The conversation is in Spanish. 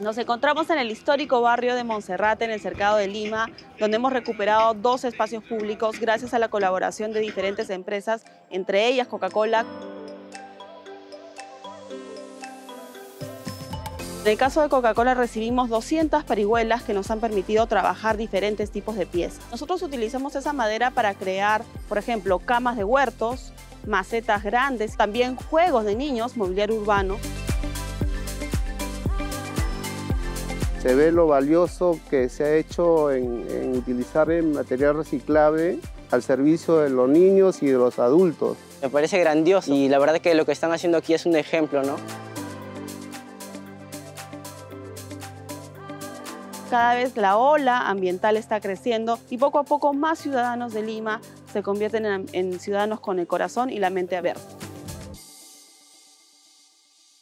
Nos encontramos en el histórico barrio de Monserrate, en el cercado de Lima, donde hemos recuperado dos espacios públicos gracias a la colaboración de diferentes empresas, entre ellas Coca-Cola. En el caso de Coca-Cola recibimos 200 parihuelas que nos han permitido trabajar diferentes tipos de piezas. Nosotros utilizamos esa madera para crear, por ejemplo, camas de huertos, macetas grandes, también juegos de niños, mobiliario urbano. Se ve lo valioso que se ha hecho en, utilizar el material reciclable al servicio de los niños y de los adultos. Me parece grandioso y la verdad que lo que están haciendo aquí es un ejemplo, ¿no? Cada vez la ola ambiental está creciendo y poco a poco más ciudadanos de Lima se convierten en, en ciudadanos con el corazón y la mente abierta.